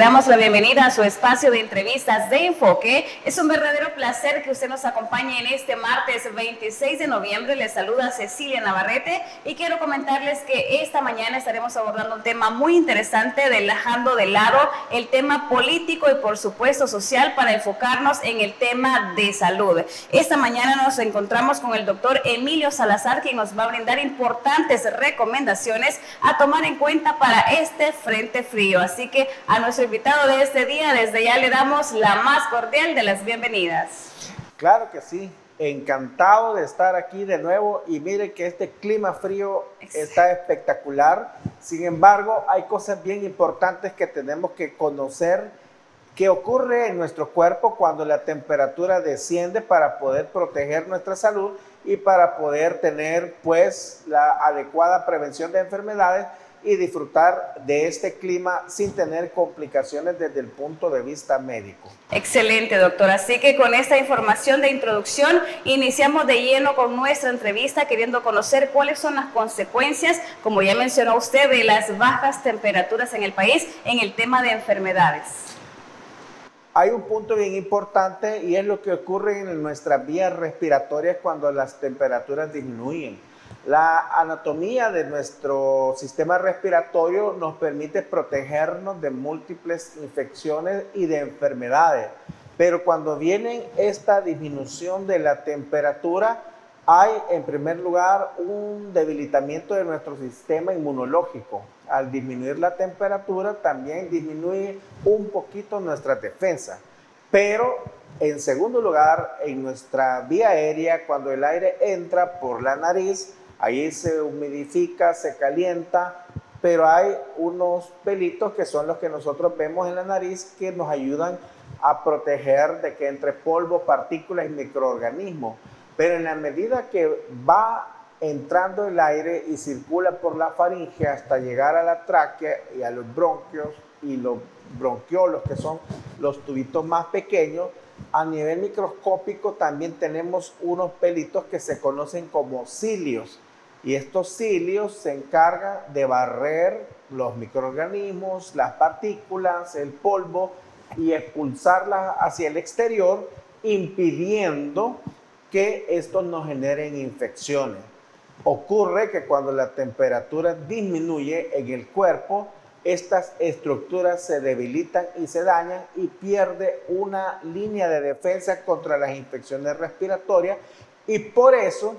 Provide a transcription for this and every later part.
Damos la bienvenida a su espacio de entrevistas de enfoque. Es un verdadero placer que usted nos acompañe en este martes 26 de noviembre. Les saluda Cecilia Navarrete y quiero comentarles que esta mañana estaremos abordando un tema muy interesante, dejando de lado el tema político y por supuesto social para enfocarnos en el tema de salud. Esta mañana nos encontramos con el doctor Emilio Salazar, quien nos va a brindar importantes recomendaciones a tomar en cuenta para este frente frío. Así que a nuestro invitado de este día, desde ya le damos la más cordial de las bienvenidas. Claro que sí, encantado de estar aquí de nuevo y mire que este clima frío está espectacular. Sin embargo, hay cosas bien importantes que tenemos que conocer que ocurre en nuestro cuerpo cuando la temperatura desciende para poder proteger nuestra salud y para poder tener pues la adecuada prevención de enfermedades y disfrutar de este clima sin tener complicaciones desde el punto de vista médico. Excelente, doctor. Así que con esta información de introducción iniciamos de lleno con nuestra entrevista queriendo conocer cuáles son las consecuencias, como ya mencionó usted, de las bajas temperaturas en el país en el tema de enfermedades. Hay un punto bien importante y es lo que ocurre en nuestras vías respiratorias cuando las temperaturas disminuyen la anatomía de nuestro sistema respiratorio nos permite protegernos de múltiples infecciones y de enfermedades, pero cuando viene esta disminución de la temperatura, hay en primer lugar un debilitamiento de nuestro sistema inmunológico. Al disminuir la temperatura también disminuye un poquito nuestra defensa. Pero en segundo lugar, en nuestra vía aérea, cuando el aire entra por la nariz, Ahí se humidifica, se calienta, pero hay unos pelitos que son los que nosotros vemos en la nariz que nos ayudan a proteger de que entre polvo, partículas y microorganismos. Pero en la medida que va entrando el aire y circula por la faringe hasta llegar a la tráquea y a los bronquios y los bronquiolos, que son los tubitos más pequeños, a nivel microscópico también tenemos unos pelitos que se conocen como cilios y estos cilios se encargan de barrer los microorganismos, las partículas, el polvo y expulsarlas hacia el exterior, impidiendo que estos no generen infecciones. Ocurre que cuando la temperatura disminuye en el cuerpo, estas estructuras se debilitan y se dañan y pierde una línea de defensa contra las infecciones respiratorias y por eso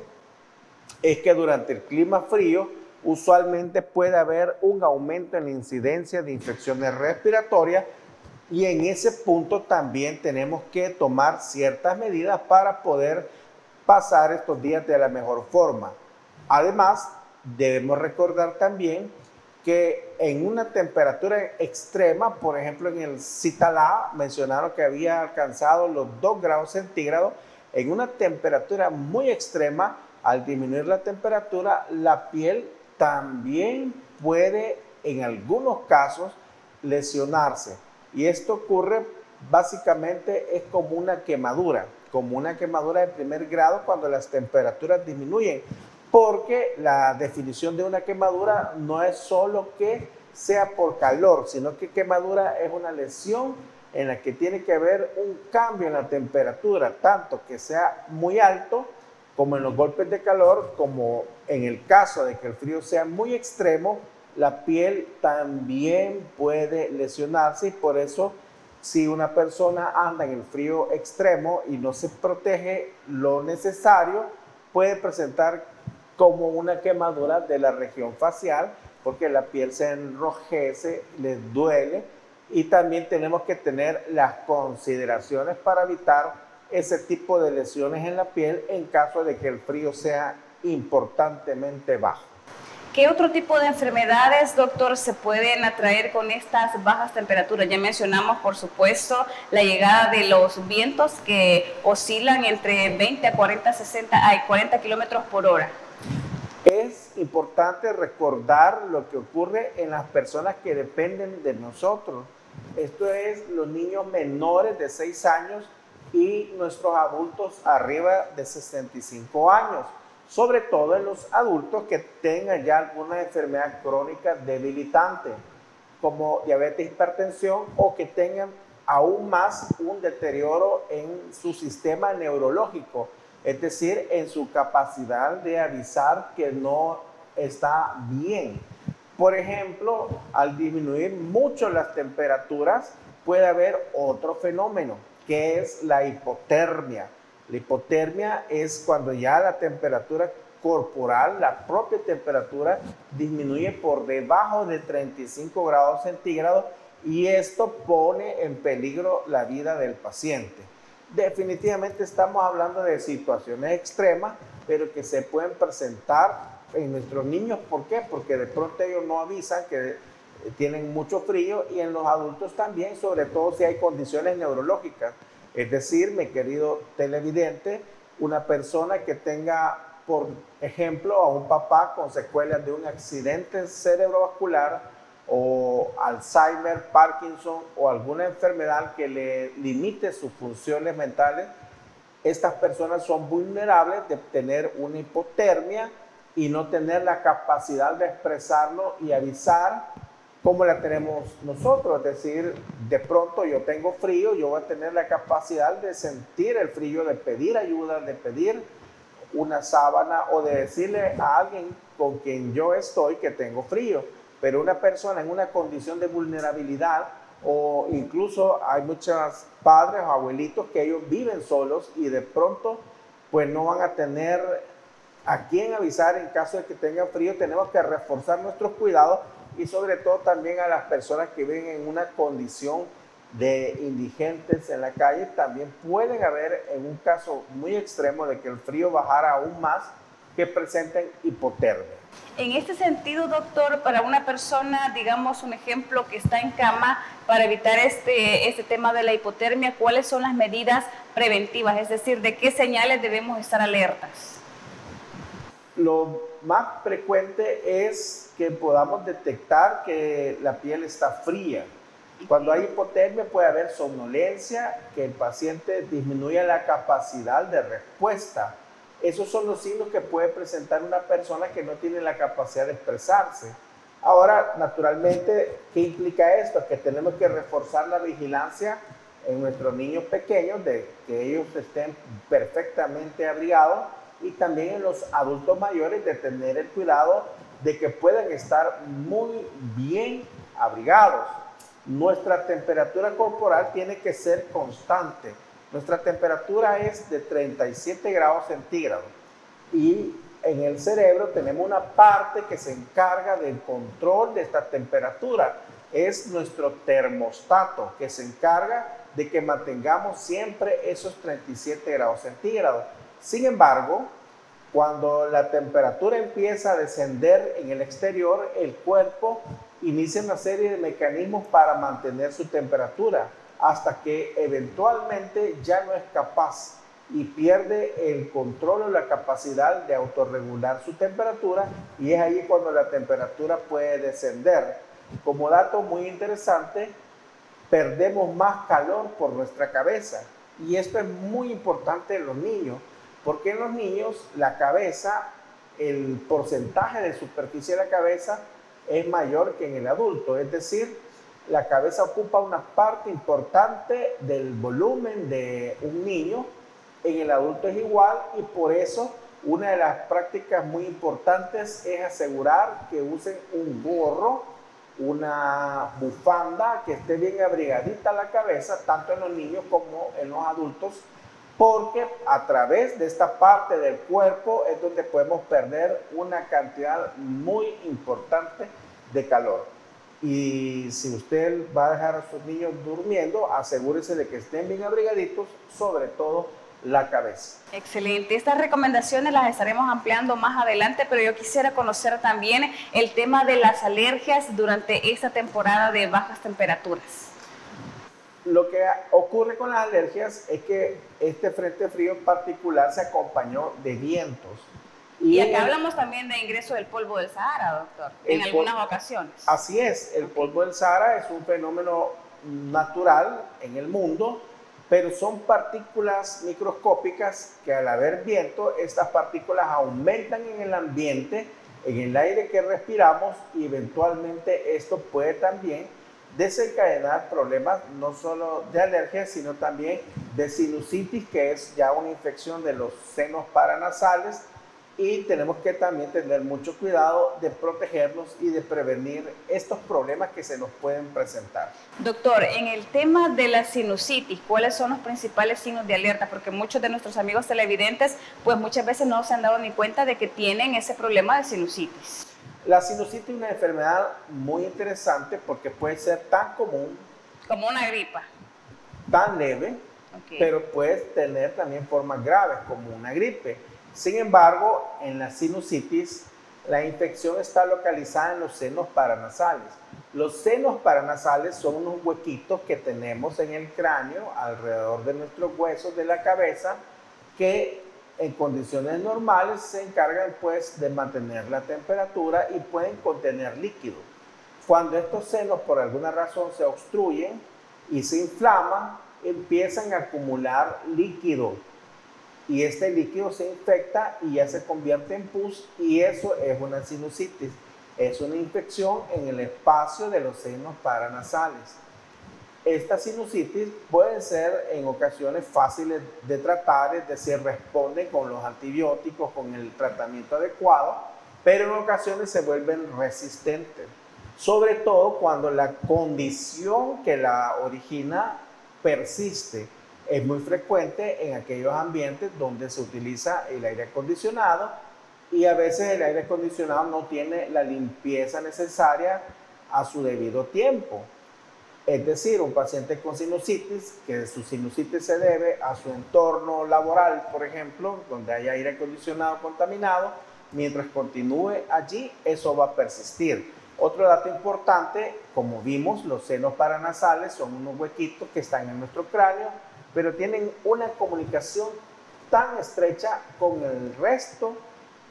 es que durante el clima frío usualmente puede haber un aumento en la incidencia de infecciones respiratorias y en ese punto también tenemos que tomar ciertas medidas para poder pasar estos días de la mejor forma. Además, debemos recordar también que en una temperatura extrema, por ejemplo en el Citalá, mencionaron que había alcanzado los 2 grados centígrados, en una temperatura muy extrema, al disminuir la temperatura, la piel también puede en algunos casos lesionarse. Y esto ocurre básicamente es como una quemadura, como una quemadura de primer grado cuando las temperaturas disminuyen, porque la definición de una quemadura no es solo que sea por calor, sino que quemadura es una lesión en la que tiene que haber un cambio en la temperatura, tanto que sea muy alto como en los golpes de calor, como en el caso de que el frío sea muy extremo, la piel también puede lesionarse y por eso si una persona anda en el frío extremo y no se protege lo necesario, puede presentar como una quemadura de la región facial porque la piel se enrojece, les duele y también tenemos que tener las consideraciones para evitar ese tipo de lesiones en la piel en caso de que el frío sea importantemente bajo. ¿Qué otro tipo de enfermedades, doctor, se pueden atraer con estas bajas temperaturas? Ya mencionamos, por supuesto, la llegada de los vientos que oscilan entre 20 a 40, 60, ay, 40 kilómetros por hora. Es importante recordar lo que ocurre en las personas que dependen de nosotros. Esto es los niños menores de 6 años y nuestros adultos arriba de 65 años, sobre todo en los adultos que tengan ya alguna enfermedad crónica debilitante. como diabetes, hipertensión o que tengan aún más un deterioro en su sistema neurológico, es decir, en su capacidad de avisar que no está bien. Por ejemplo, al disminuir mucho las temperaturas, puede haber otro fenómeno, que es la hipotermia. La hipotermia es cuando ya la temperatura corporal, la propia temperatura disminuye por debajo de 35 grados centígrados y esto pone en peligro la vida del paciente. Definitivamente estamos hablando de situaciones extremas, pero que se pueden presentar en nuestros niños. ¿Por qué? Porque de pronto ellos no avisan que tienen mucho frío y en los adultos también, sobre todo si hay condiciones neurológicas. Es decir, mi querido televidente, una persona que tenga, por ejemplo, a un papá con secuelas de un accidente cerebrovascular o Alzheimer, Parkinson o alguna enfermedad que le limite sus funciones mentales, estas personas son vulnerables de tener una hipotermia y no tener la capacidad de expresarlo y avisar como la tenemos nosotros. Es decir, de pronto yo tengo frío, yo voy a tener la capacidad de sentir el frío, de pedir ayuda, de pedir una sábana o de decirle a alguien con quien yo estoy que tengo frío. Pero una persona en una condición de vulnerabilidad o incluso hay muchos padres o abuelitos que ellos viven solos y de pronto pues no van a tener a quién avisar en caso de que tengan frío. Tenemos que reforzar nuestros cuidados y sobre todo también a las personas que viven en una condición de indigentes en la calle. También pueden haber, en un caso muy extremo de que el frío bajara aún más, que presenten hipotermia. En este sentido, doctor, para una persona, digamos un ejemplo que está en cama, para evitar este, este tema de la hipotermia, ¿cuáles son las medidas preventivas? Es decir, ¿de qué señales debemos estar alertas? Lo más frecuente es que podamos detectar que la piel está fría. Cuando hay hipotermia puede haber somnolencia, que el paciente disminuye la capacidad de respuesta. Esos son los signos que puede presentar una persona que no tiene la capacidad de expresarse. Ahora, naturalmente, ¿qué implica esto? Que tenemos que reforzar la vigilancia en nuestros niños pequeños, de que ellos estén perfectamente abrigados y también en los adultos mayores de tener el cuidado de que puedan estar muy bien abrigados. Nuestra temperatura corporal tiene que ser constante. Nuestra temperatura es de 37 grados centígrados y en el cerebro tenemos una parte que se encarga del control de esta temperatura. Es nuestro termostato que se encarga de que mantengamos siempre esos 37 grados centígrados. Sin embargo, cuando la temperatura empieza a descender en el exterior, el cuerpo inicia una serie de mecanismos para mantener su temperatura hasta que eventualmente ya no es capaz y pierde el control o la capacidad de autorregular su temperatura y es ahí cuando la temperatura puede descender. Como dato muy interesante, perdemos más calor por nuestra cabeza y esto es muy importante en los niños porque en los niños la cabeza, el porcentaje de superficie de la cabeza es mayor que en el adulto, es decir, la cabeza ocupa una parte importante del volumen de un niño, en el adulto es igual y por eso una de las prácticas muy importantes es asegurar que usen un gorro, una bufanda que esté bien abrigadita la cabeza, tanto en los niños como en los adultos, porque a través de esta parte del cuerpo es donde podemos perder una cantidad muy importante de calor. Y si usted va a dejar a sus niños durmiendo, asegúrese de que estén bien abrigaditos, sobre todo la cabeza. Excelente. Estas recomendaciones las estaremos ampliando más adelante, pero yo quisiera conocer también el tema de las alergias durante esta temporada de bajas temperaturas lo que ocurre con las alergias es que este frente frío en particular se acompañó de vientos. Y, acá hablamos también de ingreso del polvo del Sahara, doctor, en algunas ocasiones. Así es, el polvo del Sahara es un fenómeno natural en el mundo, pero son partículas microscópicas que al haber viento, estas partículas aumentan en el ambiente en el aire que respiramos y eventualmente esto puede también desencadenar problemas no solo de alergia, sino también de sinusitis, que es ya una infección de los senos paranasales y tenemos que también tener mucho cuidado de protegernos y de prevenir estos problemas que se nos pueden presentar. Doctor, en el tema de la sinusitis, ¿cuáles son los principales signos de alerta? Porque muchos de nuestros amigos televidentes, pues muchas veces no se han dado ni cuenta de que tienen ese problema de sinusitis. La sinusitis es una enfermedad muy interesante porque puede ser tan común. Como una gripa. Tan leve, pero puede tener también formas graves como una gripe sin embargo, en la sinusitis, la infección está localizada en los senos paranasales. Los senos paranasales son unos huequitos que tenemos en el cráneo, alrededor de nuestros huesos de la cabeza, que en condiciones normales se encargan pues de mantener la temperatura y pueden contener líquido. Cuando estos senos por alguna razón se obstruyen y se inflaman, empiezan a acumular líquido y este líquido se infecta y ya se convierte en pus y eso es una sinusitis. Es una infección en el espacio de los senos paranasales. Estas sinusitis pueden ser en ocasiones fáciles de tratar, es decir, responden con los antibióticos, con el tratamiento adecuado, pero en ocasiones se vuelven resistentes, sobre todo cuando la condición que la origina persiste es muy frecuente en aquellos ambientes donde se utiliza el aire acondicionado y a veces el aire acondicionado no tiene la limpieza necesaria a su debido tiempo. Es decir, un paciente con sinusitis, que su sinusitis se debe a su entorno laboral, por ejemplo, donde hay aire acondicionado contaminado, mientras continúe allí, eso va a persistir. Otro dato importante, como vimos, los senos paranasales son unos huequitos que están en nuestro cráneo pero tienen una comunicación tan estrecha con el resto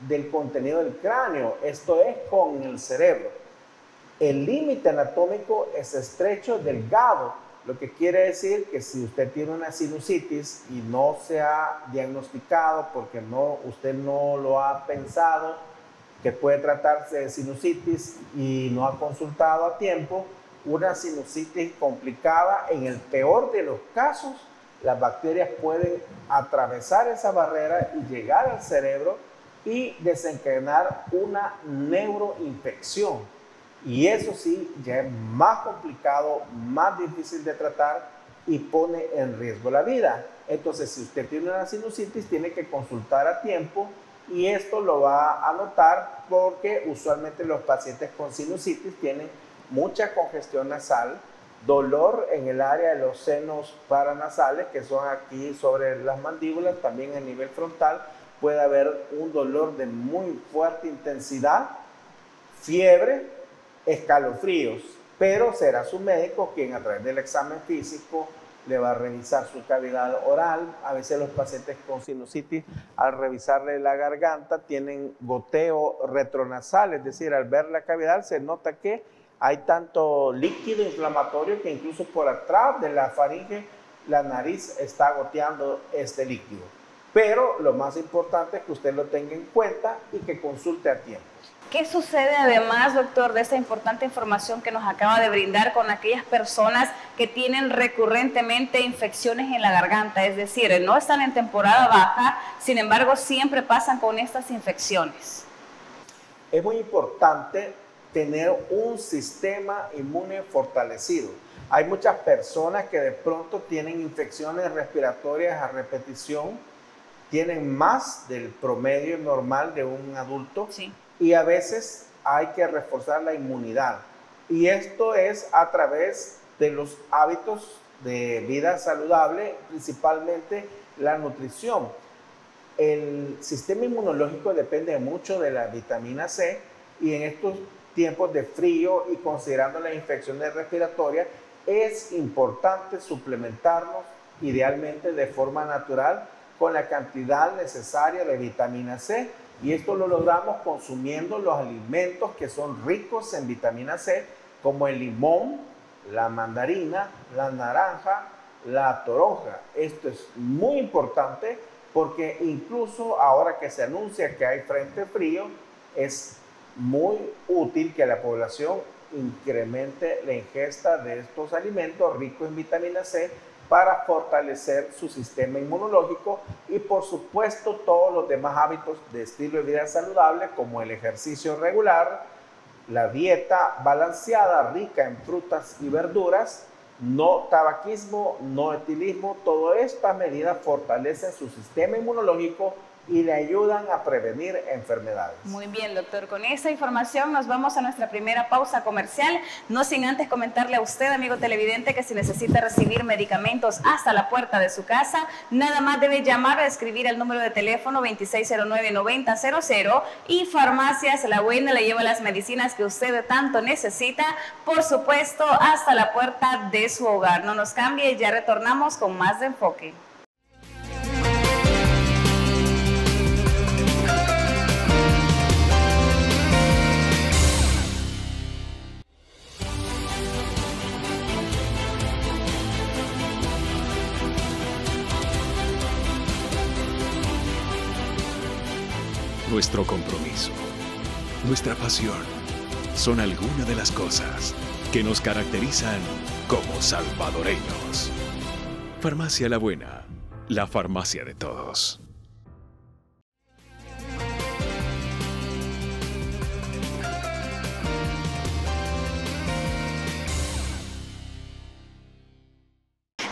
del contenido del cráneo, esto es con el cerebro. El límite anatómico es estrecho, delgado, lo que quiere decir que si usted tiene una sinusitis y no se ha diagnosticado porque no, usted no lo ha pensado, que puede tratarse de sinusitis y no ha consultado a tiempo, una sinusitis complicada en el peor de los casos las bacterias pueden atravesar esa barrera y llegar al cerebro y desencadenar una neuroinfección. Y eso sí, ya es más complicado, más difícil de tratar y pone en riesgo la vida. Entonces, si usted tiene una sinusitis, tiene que consultar a tiempo y esto lo va a notar porque usualmente los pacientes con sinusitis tienen mucha congestión nasal, dolor en el área de los senos paranasales, que son aquí sobre las mandíbulas, también a nivel frontal, puede haber un dolor de muy fuerte intensidad, fiebre, escalofríos, pero será su médico quien a través del examen físico le va a revisar su cavidad oral. A veces los pacientes con sinusitis, al revisarle la garganta, tienen goteo retronasal, es decir, al ver la cavidad se nota que hay tanto líquido inflamatorio que incluso por atrás de la faringe la nariz está goteando este líquido. Pero lo más importante es que usted lo tenga en cuenta y que consulte a tiempo. ¿Qué sucede además, doctor, de esta importante información que nos acaba de brindar con aquellas personas que tienen recurrentemente infecciones en la garganta? Es decir, no están en temporada baja, sin embargo, siempre pasan con estas infecciones. Es muy importante tener un sistema inmune fortalecido. Hay muchas personas que de pronto tienen infecciones respiratorias a repetición, tienen más del promedio normal de un adulto y a veces hay que reforzar la inmunidad. Y esto es a través de los hábitos de vida saludable, principalmente la nutrición. El sistema inmunológico depende mucho de la vitamina C y en estos tiempos de frío y considerando las infecciones respiratorias, es importante suplementarnos idealmente de forma natural con la cantidad necesaria de vitamina C y esto lo logramos consumiendo los alimentos que son ricos en vitamina C como el limón, la mandarina, la naranja, la toronja. Esto es muy importante porque incluso ahora que se anuncia que hay frente frío, es muy útil que la población incremente la ingesta de estos alimentos ricos en vitamina C para fortalecer su sistema inmunológico y por supuesto todos los demás hábitos de estilo de vida saludable como el ejercicio regular, la dieta balanceada rica en frutas y verduras, no tabaquismo, no etilismo, todas estas medidas fortalecen su sistema inmunológico y le ayudan a prevenir enfermedades. Muy bien, doctor. Con esta información nos vamos a nuestra primera pausa comercial. No sin antes comentarle a usted, amigo televidente, que si necesita recibir medicamentos hasta la puerta de su casa, nada más debe llamar o escribir el número de teléfono 2609-9000 y Farmacias La Buena le lleva las medicinas que usted tanto necesita, por supuesto, hasta la puerta de su hogar. No nos cambie ya retornamos con más de enfoque. Nuestro compromiso, nuestra pasión, son algunas de las cosas que nos caracterizan como salvadoreños. Farmacia La Buena, la farmacia de todos.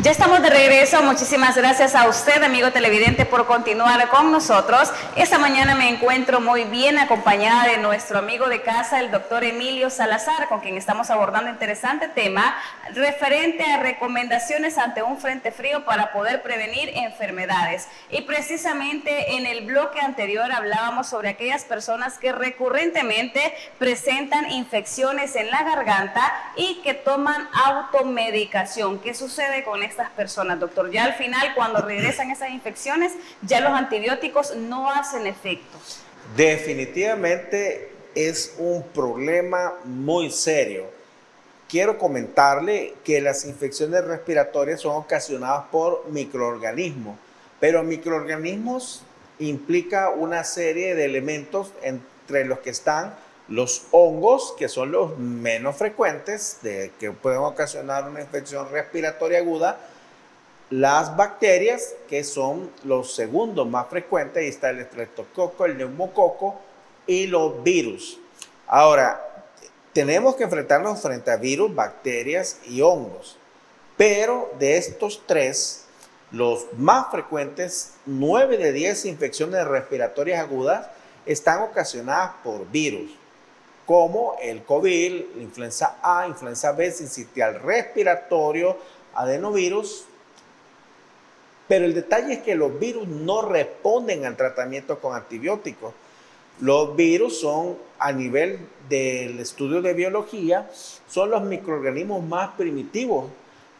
Ya estamos de regreso. Muchísimas gracias a usted, amigo televidente, por continuar con nosotros. Esta mañana me encuentro muy bien acompañada de nuestro amigo de casa, el doctor Emilio Salazar, con quien estamos abordando interesante tema referente a recomendaciones ante un frente frío para poder prevenir enfermedades. Y precisamente en el bloque anterior hablábamos sobre aquellas personas que recurrentemente presentan infecciones en la garganta y que toman automedicación. ¿Qué sucede con estas personas, doctor? Ya al final, cuando regresan esas infecciones, ya los antibióticos no hacen efecto. Definitivamente es un problema muy serio. Quiero comentarle que las infecciones respiratorias son ocasionadas por microorganismos, pero microorganismos implica una serie de elementos entre los que están los hongos, que son los menos frecuentes, de, que pueden ocasionar una infección respiratoria aguda, las bacterias, que son los segundos más frecuentes, ahí está el estreptococo, el neumococo y los virus. Ahora, tenemos que enfrentarnos frente a virus, bacterias y hongos, pero de estos tres, los más frecuentes, 9 de 10 infecciones respiratorias agudas, están ocasionadas por virus como el COVID, la influenza A, influenza B, sincitial respiratorio, adenovirus. Pero el detalle es que los virus no responden al tratamiento con antibióticos. Los virus son, a nivel del estudio de biología, son los microorganismos más primitivos,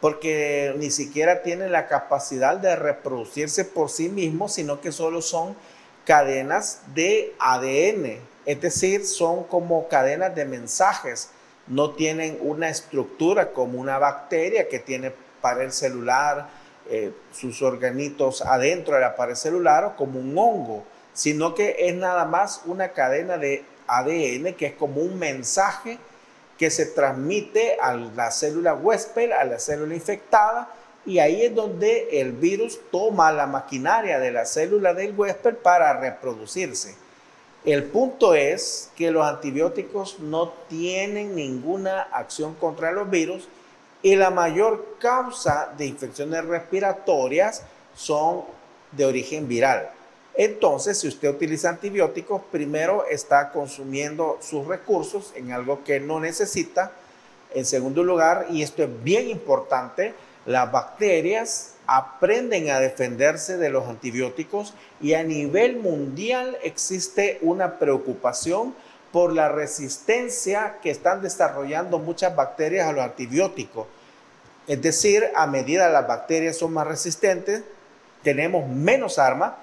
porque ni siquiera tienen la capacidad de reproducirse por sí mismos, sino que solo son cadenas de ADN es decir, son como cadenas de mensajes, no tienen una estructura como una bacteria que tiene pared celular, eh, sus organitos adentro de la pared celular o como un hongo, sino que es nada más una cadena de ADN que es como un mensaje que se transmite a la célula huésped, a la célula infectada, y ahí es donde el virus toma la maquinaria de la célula del huésped para reproducirse. El punto es que los antibióticos no tienen ninguna acción contra los virus y la mayor causa de infecciones respiratorias son de origen viral. Entonces, si usted utiliza antibióticos, primero está consumiendo sus recursos en algo que no necesita. En segundo lugar, y esto es bien importante, las bacterias aprenden a defenderse de los antibióticos y a nivel mundial existe una preocupación por la resistencia que están desarrollando muchas bacterias a los antibióticos. Es decir, a medida las bacterias son más resistentes, tenemos menos armas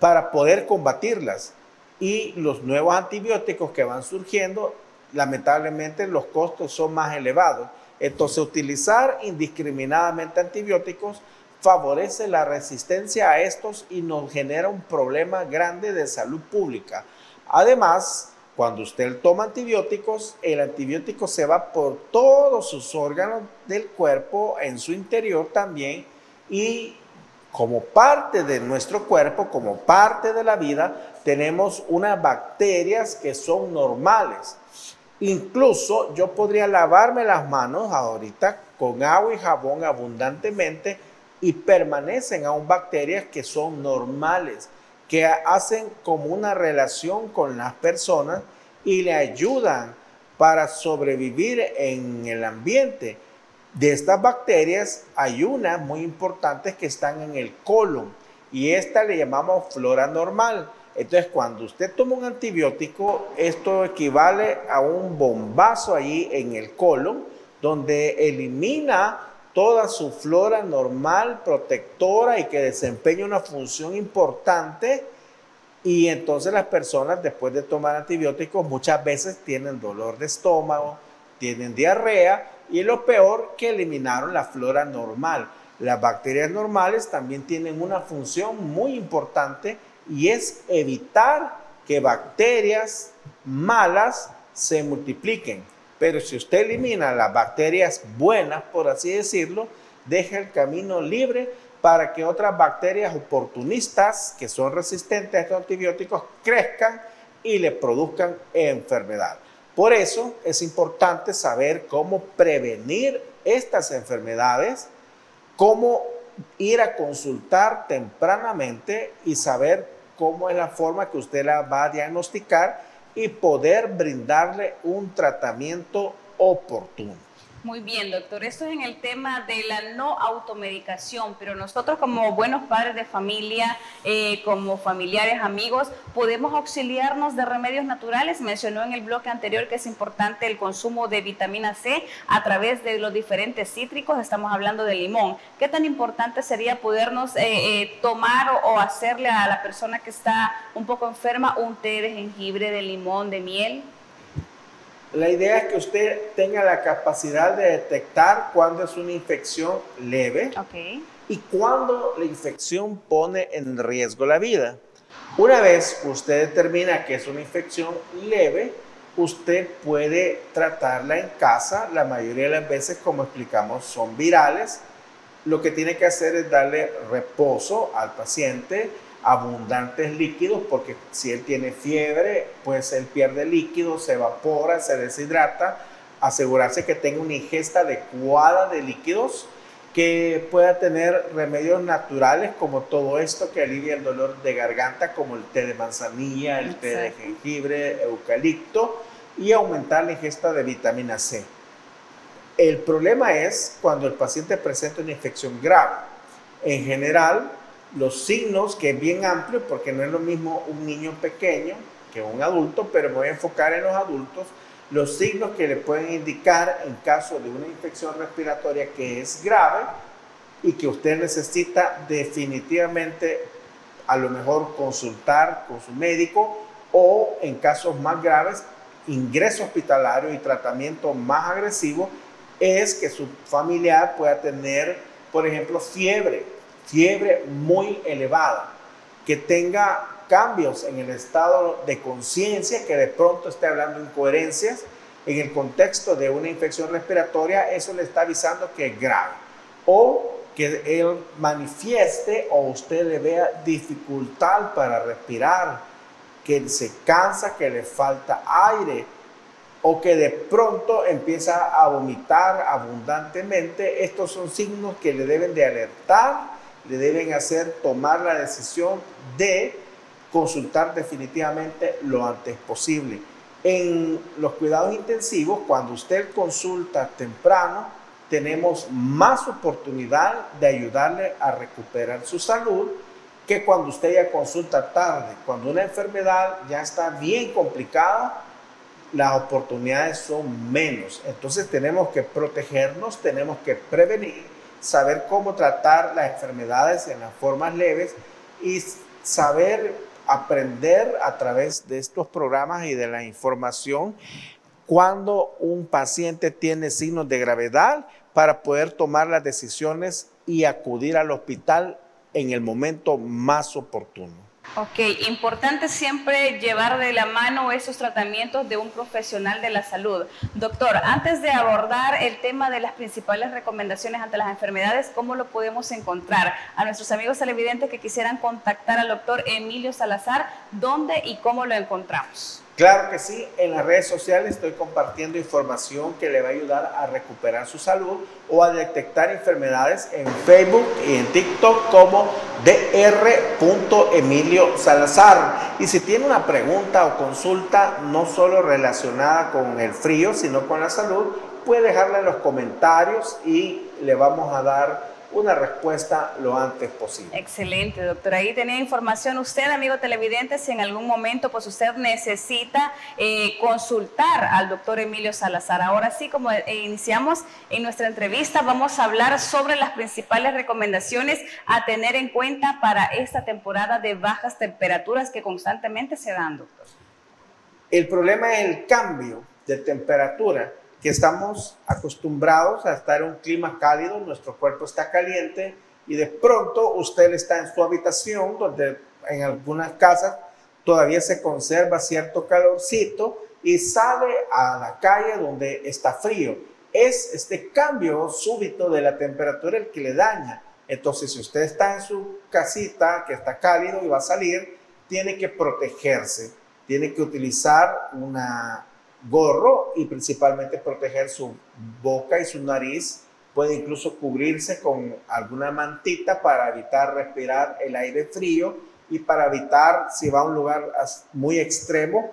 para poder combatirlas. Y los nuevos antibióticos que van surgiendo, lamentablemente los costos son más elevados. Entonces, utilizar indiscriminadamente antibióticos favorece la resistencia a estos y nos genera un problema grande de salud pública. Además, Cuando usted toma antibióticos, el antibiótico se va por todos sus órganos del cuerpo, en su interior también, y como parte de nuestro cuerpo, como parte de la vida, tenemos unas bacterias que son normales. Incluso yo podría lavarme las manos ahorita con agua y jabón abundantemente y permanecen aún bacterias que son normales que hacen como una relación con las personas y le ayudan para sobrevivir en el ambiente. De estas bacterias hay unas muy importantes que están en el colon y esta le llamamos flora normal. Entonces, cuando usted toma un antibiótico, esto equivale a un bombazo allí en el colon, donde elimina toda su flora normal, protectora y que desempeña una función importante. Y entonces las personas después de tomar antibióticos muchas veces tienen dolor de estómago, tienen diarrea y lo peor que eliminaron la flora normal. Las bacterias normales también tienen una función muy importante y es evitar que bacterias malas se multipliquen. Pero si usted elimina las bacterias buenas, por así decirlo, deja el camino libre para que otras bacterias oportunistas que son resistentes a estos antibióticos crezcan y le produzcan enfermedad. Por eso es importante saber cómo prevenir estas enfermedades, cómo ir a consultar tempranamente y saber cómo es la forma que usted la va a diagnosticar y poder brindarle un tratamiento oportuno. Muy bien, doctor. Esto es en el tema de la no automedicación, pero nosotros como buenos padres de familia, eh, como familiares, amigos, podemos auxiliarnos de remedios naturales. Mencionó en el bloque anterior que es importante el consumo de vitamina C a través de los diferentes cítricos. Estamos hablando de limón. ¿Qué tan importante sería podernos eh, eh, tomar o, o hacerle a la persona que está un poco enferma un té de jengibre, de limón, de miel? La idea es que usted tenga la capacidad de detectar cuando es una infección leve y cuando la infección pone en riesgo la vida. Una vez usted determina que es una infección leve, usted puede tratarla en casa. La mayoría de las veces, como explicamos, son virales. Lo que tiene que hacer es darle reposo al paciente, abundantes líquidos, porque si él tiene fiebre, pues él pierde líquido, se evapora, se deshidrata, asegurarse que tenga una ingesta adecuada de líquidos, que pueda tener remedios naturales como todo esto que alivia el dolor de garganta, como el té de manzanilla, el té de jengibre, eucalipto, y aumentar la ingesta de vitamina C. El problema es cuando el paciente presenta una infección grave. En general, los signos, que es bien amplio, porque no es lo mismo un niño pequeño que un adulto, pero me voy a enfocar en los adultos, los signos que le pueden indicar en caso de una infección respiratoria que es grave y que usted necesita definitivamente a lo mejor consultar con su médico o en casos más graves, ingreso hospitalario y tratamiento más agresivo, es que su familiar pueda tener, por ejemplo, fiebre, fiebre muy elevada, que tenga cambios en el estado de conciencia, que de pronto esté hablando incoherencias en el contexto de una infección respiratoria, eso le está avisando que es grave. O que él manifieste o usted le vea dificultad para respirar, que se cansa, que le falta aire o que de pronto empieza a vomitar abundantemente. Estos son signos que le deben de alertar le deben hacer tomar la decisión de consultar definitivamente lo antes posible. En los cuidados intensivos, cuando usted consulta temprano, tenemos más oportunidad de ayudarle a recuperar su salud que cuando usted ya consulta tarde. Cuando una enfermedad ya está bien complicada, las oportunidades son menos. Entonces tenemos que protegernos, tenemos que prevenir saber cómo tratar las enfermedades en las formas leves y saber aprender a través de estos programas y de la información cuando un paciente tiene signos de gravedad para poder tomar las decisiones y acudir al hospital en el momento más oportuno. Ok, importante siempre llevar de la mano esos tratamientos de un profesional de la salud. Doctor, antes de abordar el tema de las principales recomendaciones ante las enfermedades, ¿cómo lo podemos encontrar? A nuestros amigos televidentes que quisieran contactar al doctor Emilio Salazar, ¿dónde y cómo lo encontramos? Claro que sí, en las redes sociales estoy compartiendo información que le va a ayudar a recuperar su salud o a detectar enfermedades en Facebook y en TikTok como dr.emilio Salazar. Y si tiene una pregunta o consulta no solo relacionada con el frío, sino con la salud, puede dejarla en los comentarios y le vamos a dar una respuesta lo antes posible. Excelente, doctor. Ahí tenía información usted, amigo televidente, si en algún momento pues usted necesita eh, consultar al doctor Emilio Salazar. Ahora sí, como eh, iniciamos en nuestra entrevista, vamos a hablar sobre las principales recomendaciones a tener en cuenta para esta temporada de bajas temperaturas que constantemente se dan, doctor. El problema es el cambio de temperatura que estamos acostumbrados a estar en un clima cálido, nuestro cuerpo está caliente y de pronto usted está en su habitación, donde en algunas casas todavía se conserva cierto calorcito y sale a la calle donde está frío. Es este cambio súbito de la temperatura el que le daña. Entonces, si usted está en su casita que está cálido y va a salir, tiene que protegerse, tiene que utilizar una gorro y principalmente proteger su boca y su nariz. Puede incluso cubrirse con alguna mantita para evitar respirar el aire frío y para evitar, si va a un lugar muy extremo,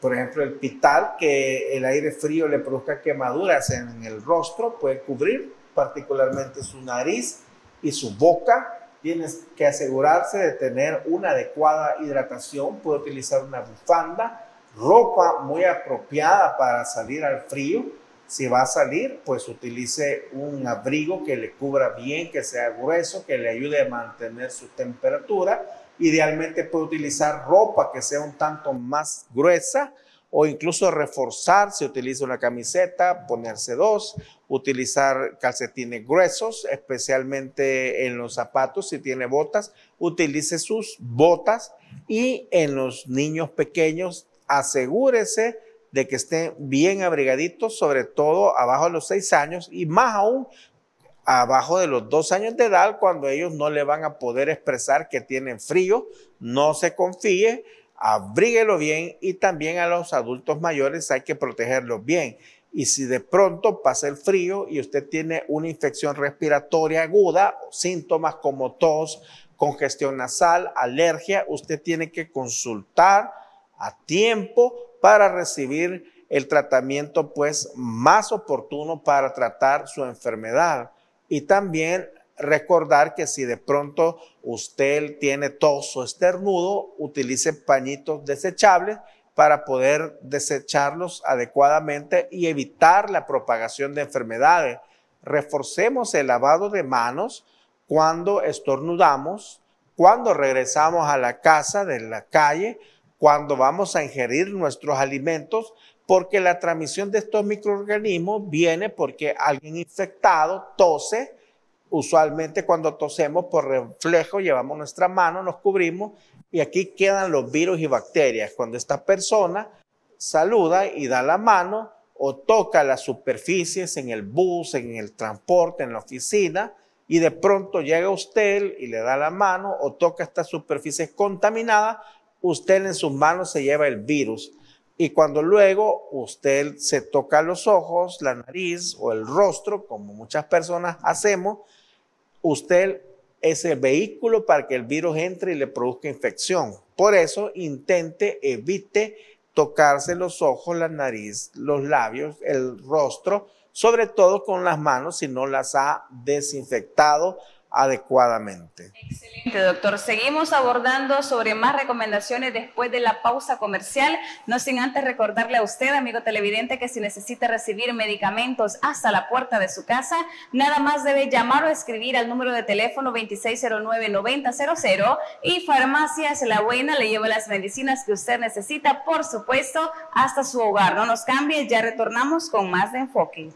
por ejemplo el pital, que el aire frío le produzca quemaduras en el rostro, puede cubrir particularmente su nariz y su boca. Tienes que asegurarse de tener una adecuada hidratación, puede utilizar una bufanda ropa muy apropiada para salir al frío. Si va a salir, pues utilice un abrigo que le cubra bien, que sea grueso, que le ayude a mantener su temperatura. Idealmente puede utilizar ropa que sea un tanto más gruesa o incluso reforzar si utiliza una camiseta, ponerse dos, utilizar calcetines gruesos, especialmente en los zapatos, si tiene botas, utilice sus botas y en los niños pequeños asegúrese de que estén bien abrigaditos, sobre todo abajo de los seis años y más aún abajo de los dos años de edad, cuando ellos no le van a poder expresar que tienen frío, no se confíe, abríguelo bien y también a los adultos mayores hay que protegerlos bien. Y si de pronto pasa el frío y usted tiene una infección respiratoria aguda, síntomas como tos, congestión nasal, alergia, usted tiene que consultar a tiempo para recibir el tratamiento pues más oportuno para tratar su enfermedad. Y también recordar que si de pronto usted tiene tos o esternudo, utilice pañitos desechables para poder desecharlos adecuadamente y evitar la propagación de enfermedades. Reforcemos el lavado de manos cuando estornudamos, cuando regresamos a la casa de la calle, cuando vamos a ingerir nuestros alimentos, porque la transmisión de estos microorganismos viene porque alguien infectado tose. Usualmente cuando tosemos por reflejo llevamos nuestra mano, nos cubrimos y aquí quedan los virus y bacterias. Cuando esta persona saluda y da la mano o toca las superficies en el bus, en el transporte, en la oficina, y de pronto llega usted y le da la mano o toca estas superficies contaminadas, usted en sus manos se lleva el virus. Y cuando luego usted se toca los ojos, la nariz o el rostro, como muchas personas hacemos, usted es el vehículo para que el virus entre y le produzca infección. Por eso intente, evite tocarse los ojos, la nariz, los labios, el rostro, sobre todo con las manos si no las ha desinfectado adecuadamente. Excelente, doctor. Seguimos abordando sobre más recomendaciones después de la pausa comercial. No sin antes recordarle a usted, amigo televidente, que si necesita recibir medicamentos hasta la puerta de su casa, nada más debe llamar o escribir al número de teléfono 2609-9000 y Farmacias La Buena le lleva las medicinas que usted necesita, por supuesto, hasta su hogar. No nos cambie, ya retornamos con más de enfoque.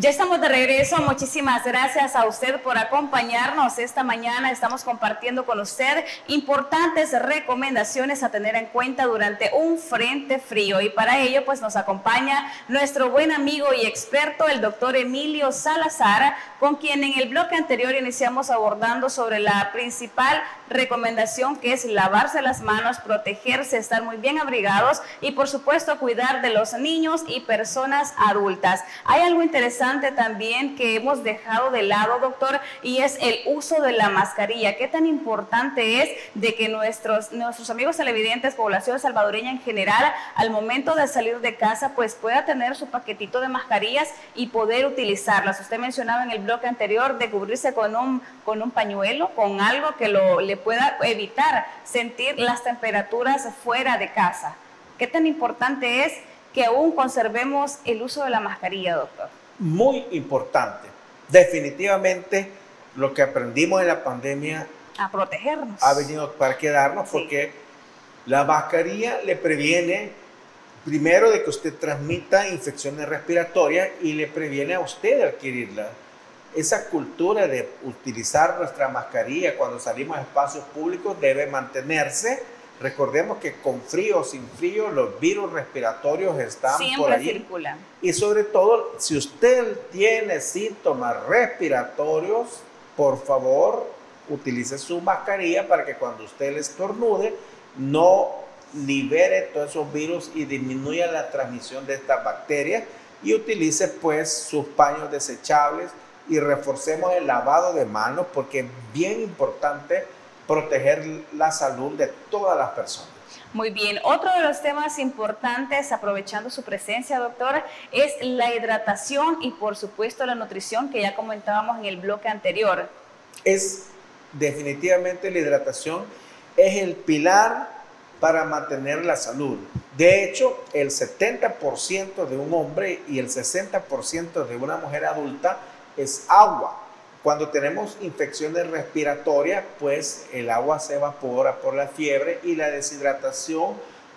Ya estamos de regreso. Muchísimas gracias a usted por acompañarnos esta mañana. Estamos compartiendo con usted importantes recomendaciones a tener en cuenta durante un frente frío. Y para ello, pues nos acompaña nuestro buen amigo y experto, el doctor Emilio Salazar, con quien en el bloque anterior iniciamos abordando sobre la principal recomendación que es lavarse las manos, protegerse, estar muy bien abrigados y por supuesto cuidar de los niños y personas adultas. Hay algo interesante también que hemos dejado de lado, doctor, y es el uso de la mascarilla. ¿Qué tan importante es de que nuestros, nuestros amigos televidentes, población salvadoreña en general, al momento de salir de casa, pues pueda tener su paquetito de mascarillas y poder utilizarlas? Usted mencionaba en el bloque anterior de cubrirse con un, con un pañuelo, con algo que lo, le pueda evitar sentir las temperaturas fuera de casa. ¿Qué tan importante es que aún conservemos el uso de la mascarilla, doctor? Muy importante. Definitivamente lo que aprendimos en la pandemia a protegernos. Ha venido para quedarnos porque la mascarilla le previene primero de que usted transmita infecciones respiratorias y le previene a usted adquirirla esa cultura de utilizar nuestra mascarilla cuando salimos a espacios públicos debe mantenerse. Recordemos que con frío o sin frío los virus respiratorios están por ahí. circulan. Y sobre todo, si usted tiene síntomas respiratorios, por favor, utilice su mascarilla para que cuando usted le estornude no libere todos esos virus y disminuya la transmisión de estas bacterias y utilice pues sus paños desechables y reforcemos el lavado de manos porque es bien importante proteger la salud de todas las personas. Muy bien, otro de los temas importantes, aprovechando su presencia, doctora, es la hidratación y por supuesto la nutrición que ya comentábamos en el bloque anterior. Es definitivamente la hidratación, es el pilar para mantener la salud. De hecho, el 70% de un hombre y el 60% de una mujer adulta es agua. Cuando tenemos infecciones respiratorias, pues el agua se evapora por la fiebre y la deshidratación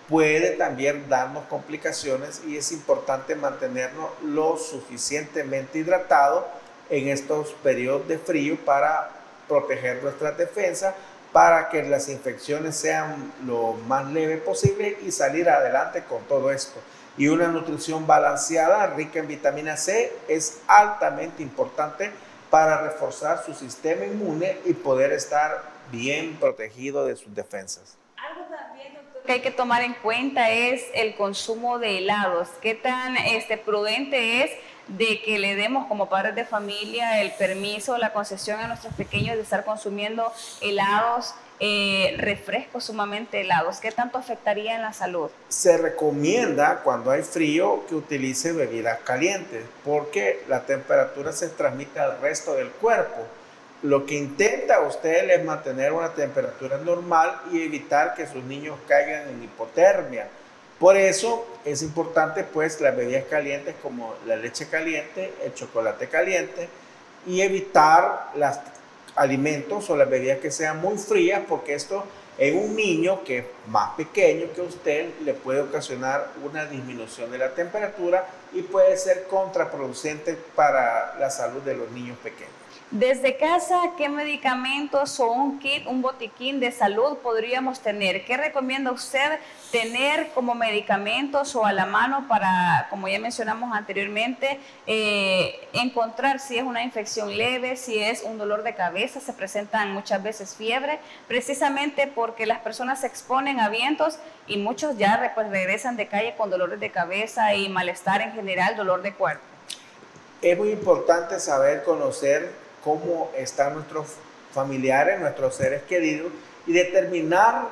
puede también darnos complicaciones y es importante mantenernos lo suficientemente hidratados en estos periodos de frío para proteger nuestra defensa, para que las infecciones sean lo más leve posible y salir adelante con todo esto y una nutrición balanceada, rica en vitamina C, es altamente importante para reforzar su sistema inmune y poder estar bien protegido de sus defensas. Algo también, doctor, que hay que tomar en cuenta es el consumo de helados. ¿Qué tan este, prudente es de que le demos como padres de familia el permiso, la concesión a nuestros pequeños de estar consumiendo helados eh, refrescos sumamente helados, ¿qué tanto afectaría en la salud? Se recomienda cuando hay frío que utilice bebidas calientes porque la temperatura se transmite al resto del cuerpo. Lo que intenta usted es mantener una temperatura normal y evitar que sus niños caigan en hipotermia. Por eso es importante pues las bebidas calientes como la leche caliente, el chocolate caliente y evitar las alimentos o las bebidas que sean muy frías, porque esto en un niño que es más pequeño que usted le puede ocasionar una disminución de la temperatura y puede ser contraproducente para la salud de los niños pequeños. Desde casa, ¿qué medicamentos o un kit, un botiquín de salud podríamos tener? ¿Qué recomienda usted tener como medicamentos o a la mano para, como ya mencionamos anteriormente, eh, encontrar si es una infección leve, si es un dolor de cabeza? Se presentan muchas veces fiebre, precisamente porque las personas se exponen a vientos y muchos ya pues, regresan de calle con dolores de cabeza y malestar en general, dolor de cuerpo. Es muy importante saber conocer cómo están nuestros familiares, nuestros seres queridos y determinar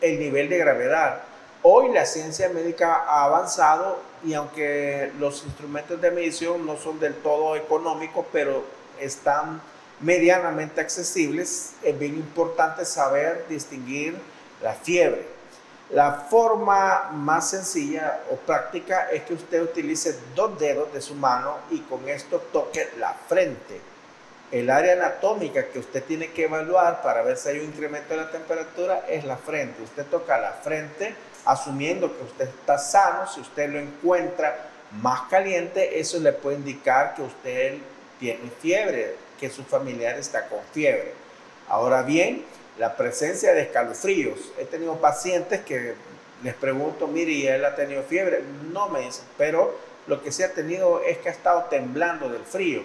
el nivel de gravedad. Hoy la ciencia médica ha avanzado y aunque los instrumentos de medición no son del todo económicos, pero están medianamente accesibles, es bien importante saber distinguir la fiebre. La forma más sencilla o práctica es que usted utilice dos dedos de su mano y con esto toque la frente el área anatómica que usted tiene que evaluar para ver si hay un incremento de la temperatura es la frente. Usted toca la frente asumiendo que usted está sano, si usted lo encuentra más caliente, eso le puede indicar que usted tiene fiebre, que su familiar está con fiebre. Ahora bien, la presencia de escalofríos. He tenido pacientes que les pregunto, mire, ¿y él ha tenido fiebre? No me dicen, pero lo que sí ha tenido es que ha estado temblando del frío.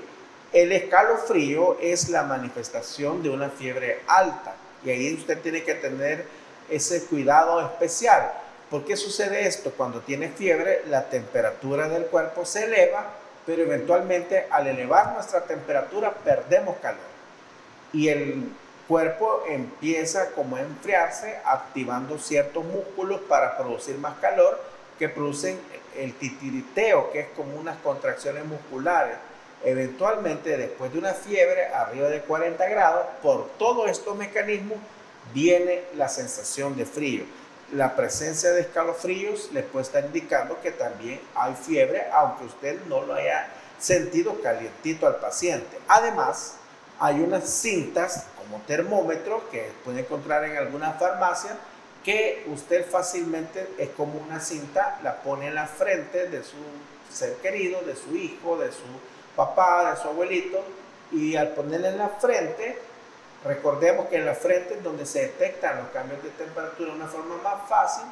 El escalofrío es la manifestación de una fiebre alta y ahí usted tiene que tener ese cuidado especial. ¿Por qué sucede esto? Cuando tiene fiebre, la temperatura del cuerpo se eleva, pero eventualmente al elevar nuestra temperatura perdemos calor. Y el cuerpo empieza como a enfriarse, activando ciertos músculos para producir más calor que producen el titiriteo, que es como unas contracciones musculares. Eventualmente, después de una fiebre arriba de 40 grados, por todos estos mecanismos viene la sensación de frío. La presencia de escalofríos le puede estar indicando que también hay fiebre, aunque usted no lo haya sentido calientito al paciente. Además, hay unas cintas como termómetro que puede encontrar en alguna farmacia que usted fácilmente es como una cinta, la pone en la frente de su ser querido, de su hijo, de su papá, de su abuelito, y al ponerla en la frente, recordemos que en la frente es donde se detectan los cambios de temperatura de una forma más fácil,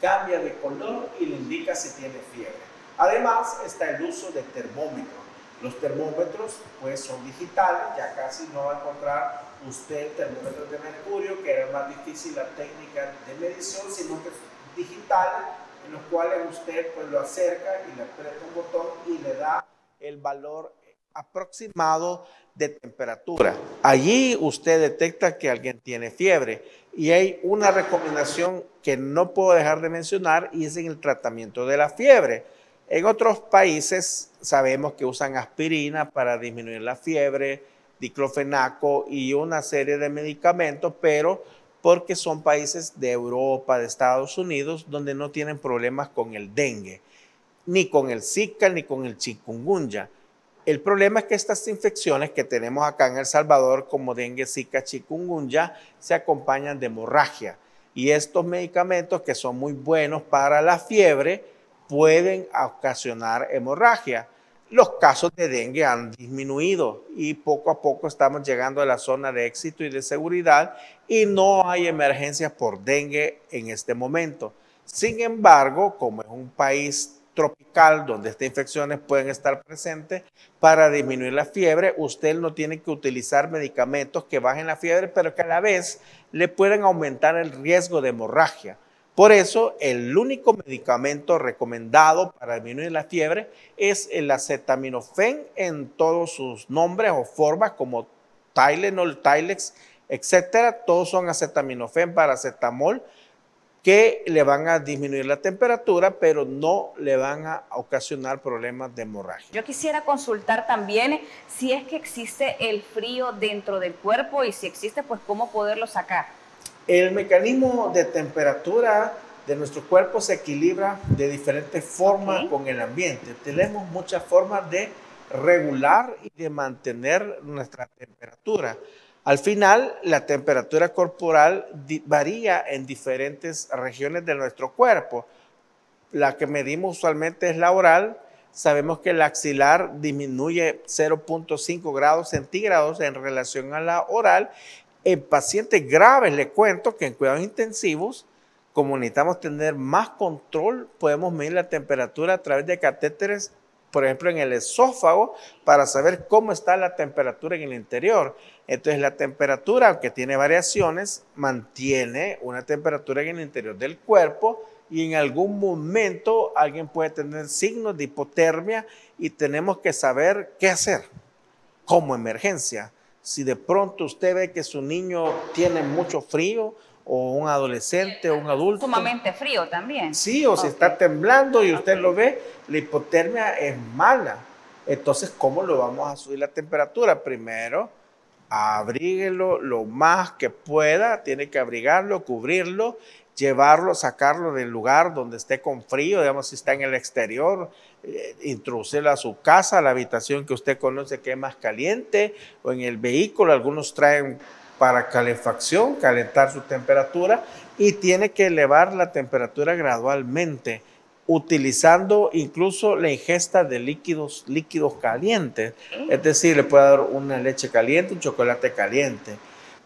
cambia de color y le indica si tiene fiebre. Además está el uso de termómetro. Los termómetros pues son digitales, ya casi no va a encontrar usted termómetros de mercurio, que era más difícil la técnica de medición, sino que es digital, en los cuales usted pues lo acerca y le aprieta un botón y le da el valor aproximado de temperatura. Allí usted detecta que alguien tiene fiebre y hay una recomendación que no puedo dejar de mencionar y es en el tratamiento de la fiebre. En otros países sabemos que usan aspirina para disminuir la fiebre, diclofenaco y una serie de medicamentos, pero porque son países de Europa, de Estados Unidos, donde no tienen problemas con el dengue, ni con el Zika, ni con el chikungunya. El problema es que estas infecciones que tenemos acá en El Salvador, como dengue, Zika, chikungunya, se acompañan de hemorragia. Y estos medicamentos que son muy buenos para la fiebre pueden ocasionar hemorragia los casos de dengue han disminuido y poco a poco estamos llegando a la zona de éxito y de seguridad y no hay emergencias por dengue en este momento. Sin embargo, como es un país tropical donde estas infecciones pueden estar presentes, para disminuir la fiebre, usted no tiene que utilizar medicamentos que bajen la fiebre, pero que a la vez le pueden aumentar el riesgo de hemorragia. Por eso, el único medicamento recomendado para disminuir la fiebre es el acetaminofén en todos sus nombres o formas, como Tylenol, Tylex, etcétera. Todos son acetaminofén, paracetamol, que le van a disminuir la temperatura, pero no le van a ocasionar problemas de hemorragia. Yo quisiera consultar también si es que existe el frío dentro del cuerpo y si existe, pues cómo poderlo sacar. El mecanismo de temperatura de nuestro cuerpo se equilibra de diferentes formas con el ambiente. Tenemos muchas formas de regular y de mantener nuestra temperatura. Al final, la temperatura corporal varía en diferentes regiones de nuestro cuerpo. La que medimos usualmente es la oral. Sabemos que el axilar disminuye 0.5 grados centígrados en relación a la oral en pacientes graves, le cuento que en cuidados intensivos, como necesitamos tener más control, podemos medir la temperatura a través de catéteres, por ejemplo, en el esófago, para saber cómo está la temperatura en el interior. Entonces, la temperatura, aunque tiene variaciones, mantiene una temperatura en el interior del cuerpo y en algún momento alguien puede tener signos de hipotermia y tenemos que saber qué hacer como emergencia si de pronto usted ve que su niño tiene mucho frío o un adolescente o un adulto. Sumamente frío también. Sí, o si está temblando y usted lo ve, la hipotermia es mala. Entonces, ¿cómo lo vamos a subir la temperatura? Primero, abríguelo lo más que pueda, tiene que abrigarlo, cubrirlo, llevarlo, sacarlo del lugar donde esté con frío, digamos, si está en el exterior, eh, introducirlo a su casa, a la habitación que usted conoce que es más caliente, o en el vehículo, algunos traen para calefacción, calentar su temperatura, y tiene que elevar la temperatura gradualmente. utilizando incluso la ingesta de líquidos, líquidos calientes. Es decir, le puede dar una leche caliente, un chocolate caliente.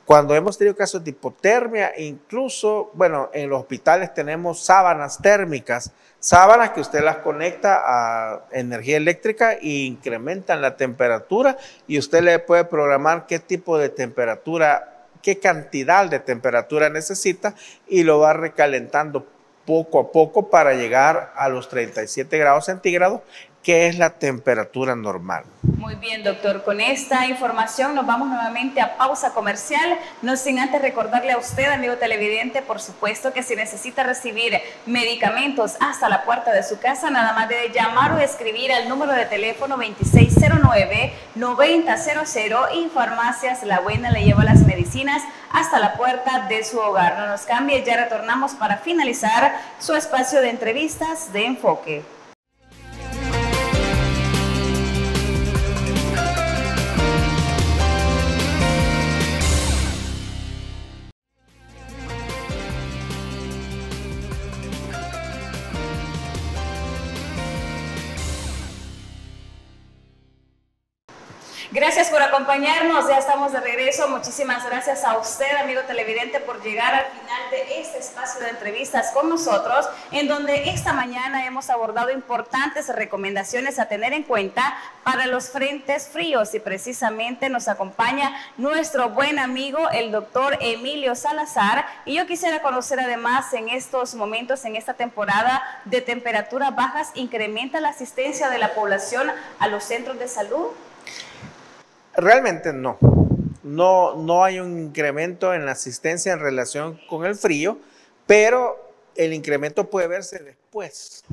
Cuando hemos tenido casos de hipotermia, incluso, bueno, en los hospitales tenemos sábanas térmicas, sábanas que usted las conecta a energía eléctrica e incrementan la temperatura y usted le puede programar qué tipo de temperatura, qué cantidad de temperatura necesita y lo va recalentando poco a poco para llegar a los 37 grados centígrados, que es la temperatura normal. Muy bien, doctor. Con esta información nos vamos nuevamente a pausa comercial. No sin antes recordarle a usted, amigo televidente, por supuesto que si necesita recibir medicamentos hasta la puerta de su casa, nada más debe llamar o escribir al número de teléfono 2609-9000 y Farmacias La Buena le lleva las medicinas hasta la puerta de su hogar. No nos cambie, ya retornamos para finalizar su espacio de entrevistas de enfoque. Gracias por acompañarnos, ya estamos de regreso. Muchísimas gracias a usted, amigo televidente, por llegar al final de este espacio de entrevistas con nosotros, en donde esta mañana hemos abordado importantes recomendaciones a tener en cuenta para los frentes fríos y precisamente nos acompaña nuestro buen amigo, el doctor Emilio Salazar. Y yo quisiera conocer además en estos momentos, en esta temporada de temperaturas bajas, ¿incrementa la asistencia de la población a los centros de salud? Realmente no. No, no hay un incremento en la asistencia en relación con el frío, pero el incremento puede verse después,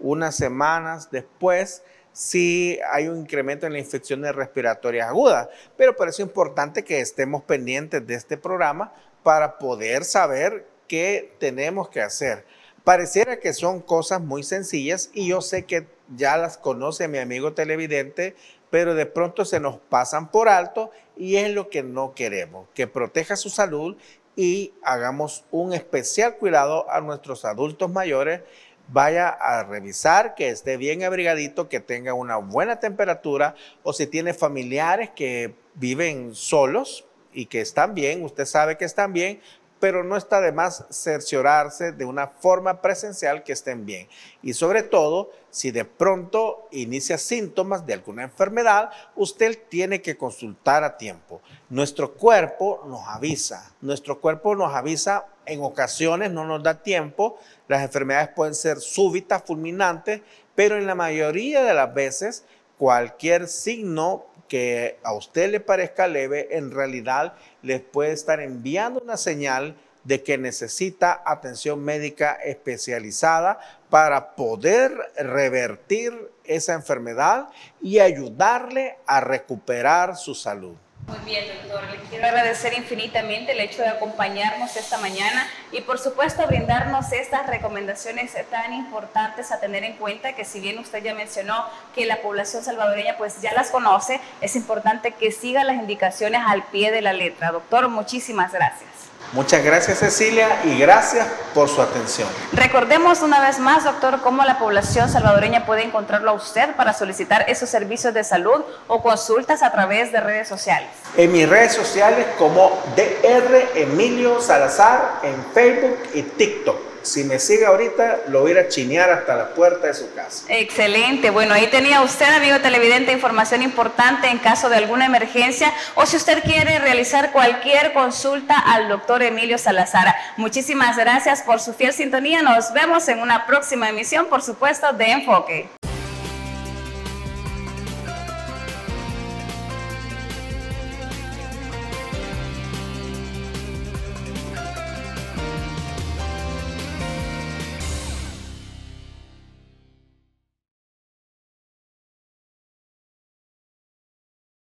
unas semanas después, si hay un incremento en la infecciones respiratorias agudas. Pero por eso es importante que estemos pendientes de este programa para poder saber qué tenemos que hacer. Pareciera que son cosas muy sencillas y yo sé que ya las conoce mi amigo televidente pero de pronto se nos pasan por alto y es lo que no queremos, que proteja su salud y hagamos un especial cuidado a nuestros adultos mayores. Vaya a revisar que esté bien abrigadito, que tenga una buena temperatura o si tiene familiares que viven solos y que están bien, usted sabe que están bien, pero no está de más cerciorarse de una forma presencial que estén bien. Y sobre todo, si de pronto inicia síntomas de alguna enfermedad, usted tiene que consultar a tiempo. Nuestro cuerpo nos avisa, nuestro cuerpo nos avisa, en ocasiones no nos da tiempo, las enfermedades pueden ser súbitas, fulminantes, pero en la mayoría de las veces cualquier signo que a usted le parezca leve, en realidad les puede estar enviando una señal de que necesita atención médica especializada para poder revertir esa enfermedad y ayudarle a recuperar su salud. Muy bien, doctor. Le quiero agradecer infinitamente el hecho de acompañarnos esta mañana y por supuesto brindarnos estas recomendaciones tan importantes a tener en cuenta que si bien usted ya mencionó que la población salvadoreña pues ya las conoce, es importante que siga las indicaciones al pie de la letra. Doctor, muchísimas gracias. Muchas gracias Cecilia y gracias por su atención. Recordemos una vez más, doctor, cómo la población salvadoreña puede encontrarlo a usted para solicitar esos servicios de salud o consultas a través de redes sociales. En mis redes sociales como DR Emilio Salazar en Facebook y TikTok si me sigue ahorita, lo voy a ir a chinear hasta la puerta de su casa. Excelente. Bueno, ahí tenía usted, amigo televidente, información importante en caso de alguna emergencia o si usted quiere realizar cualquier consulta al doctor Emilio Salazar. Muchísimas gracias por su fiel sintonía. Nos vemos en una próxima emisión, por supuesto, de Enfoque.